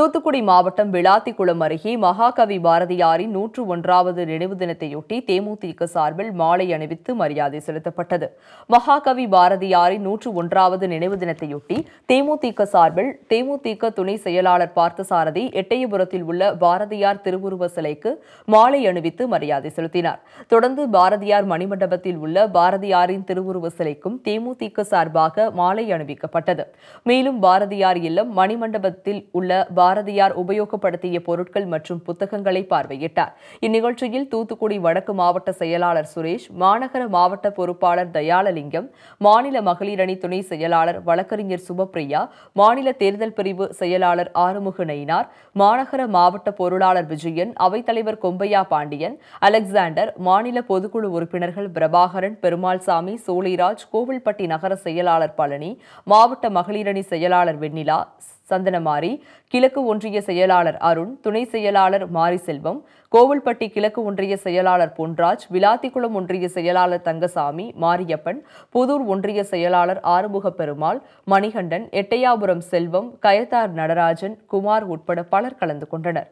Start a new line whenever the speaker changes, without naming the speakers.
தூத்துக்குடி மாவட்டம் விளாத்திக்குளம் அருகே மகாகவி பாரதியாரின் நூற்று ஒன்றாவது நினைவு தினத்தையொட்டி தேமுதிக சார்பில் மாலை அணிவித்து மரியாதை செலுத்தப்பட்டது. மகாகவி பாரதியாரின் நூற்று ஒன்றாவது நினைவு தினத்தையொட்டி தேமுதிக சார்பில் தேமுதிக துணை செயலாளர் பார்த்தசாரதி எட்டயபுரத்தில் உள்ள பாரதியார் திருவுருவ சிலைக்கு மாலை அணிவித்து மரியாதை செலுத்தினார். தொடர்ந்து பாரதியார் மணிமண்டபத்தில் உள்ள பாரதியாரின் திருவுருவ சிலைக்கும் தேமுதிக சார்பாக மாலை அணிவிக்கப்பட்டது. மேலும் பாரதியார் இல்லம் மணிமண்டபத்தில் உள்ள பாரதியார் உபயோகப்படுத்திய பொருட்கள் மற்றும் புத்தகங்களை பார்வையிட்டார். இந்நிகழ்ச்சியில் தூத்துக்குடி வடக்கு மாவட்ட செயலாளர் சுரேஷ் மாநகர மாவட்ட பொறுப்பாளர் தயாலலிங்கம் மாநில மகளிரணி துணை செயலாளர் வழக்கறிஞர் சுபப்பிரியா மாநில தேர்தல் பிரிவு செயலாளர் ஆறுமுக நயினார் மாநகர மாவட்ட பொருளாளர் விஜயன் அவைத்தலைவர் கொம்பையா பாண்டியன் அலெக்சாண்டர் மாநில பொதுக்குழு உறுப்பினர்கள் பிரபாகரன் பெருமாள்சாமி சோழிராஜ் கோவில்பட்டி நகர செயலாளர் பழனி மாவட்ட மகளிரணி செயலாளர் வெண்ணிலா சந்தனமாரி கிழக்கு ஒன்றிய செயலாளர் அருண் துணை செயலாளர் மாரிசெல்வம் கோவில்பட்டி கிழக்கு ஒன்றிய செயலாளர் பொன்ராஜ் விளாத்திக்குளம் ஒன்றிய செயலாளர் தங்கசாமி மாரியப்பன் புதூர் ஒன்றிய செயலாளர் ஆறுமுக பெருமாள் மணிகண்டன் எட்டையாபுரம் செல்வம் கயத்தார் நடராஜன் குமார் உட்பட பலர் கலந்து கொண்டனர்.